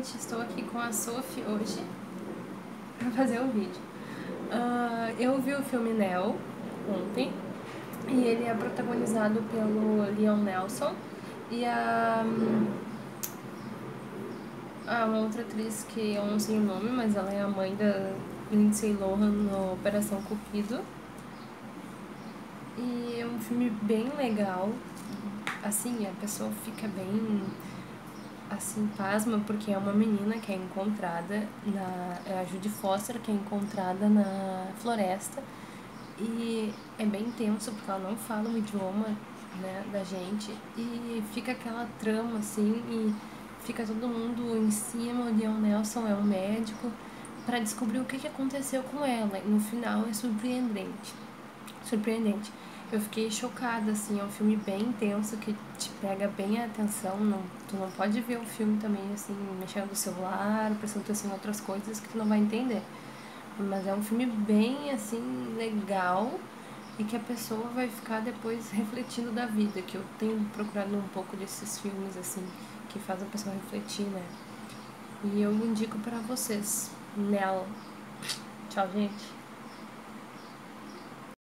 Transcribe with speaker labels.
Speaker 1: gente, estou aqui com a Sophie hoje para fazer um vídeo. Uh, eu vi o filme Nell ontem e ele é protagonizado pelo Leon Nelson e a, a uma outra atriz que eu não sei o nome, mas ela é a mãe da Lindsay Lohan no Operação Cupido. E é um filme bem legal, assim, a pessoa fica bem assim, pasma, porque é uma menina que é encontrada na. É a Judy Foster que é encontrada na floresta. E é bem tenso porque ela não fala o idioma né, da gente. E fica aquela trama assim, e fica todo mundo em cima. O Leon Nelson é um médico para descobrir o que, que aconteceu com ela. E no final é surpreendente. Surpreendente eu fiquei chocada, assim, é um filme bem intenso que te pega bem a atenção, não, tu não pode ver o filme também, assim, mexendo no celular, prestando atenção em outras coisas que tu não vai entender. Mas é um filme bem, assim, legal e que a pessoa vai ficar depois refletindo da vida, que eu tenho procurado um pouco desses filmes, assim, que faz a pessoa refletir, né? E eu indico para vocês, Nela. Tchau, gente.